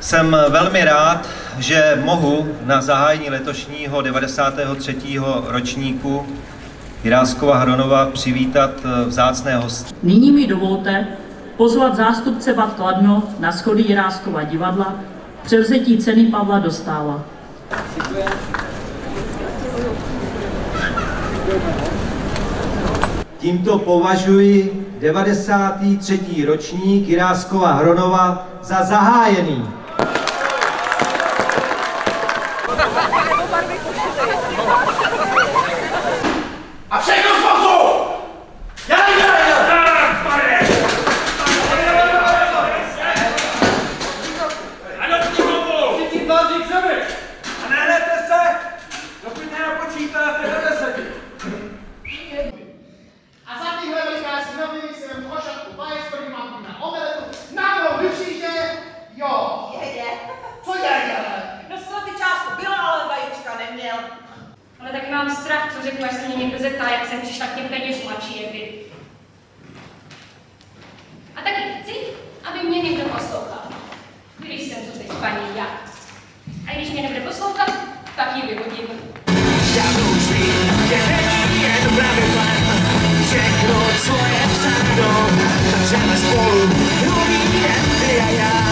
Jsem velmi rád, že mohu na zahájení letošního 93. ročníku Jiráskova Hronova přivítat eh, vzácné hosty. Nyní mi dovolte pozvat zástupce Vad Kladno na schody Jiráskova divadla převzetí ceny Pavla Dostála. Děkujeme. Tímto považuji 93. ročník Jiráskova Hronova za zahájený. A všechno zvozu! mám strach, co řeknu, až se mě někdo zeptá, jak jsem přišla k těm penězům a čí vy. A taky chci, aby mě někdo poslouchal. Když jsem tu teď paní já. A když mě nebude poslouchat, tak ji vyhodím. Žádnou všechno, co je vsadou, začneme spolu, nový je ty a já.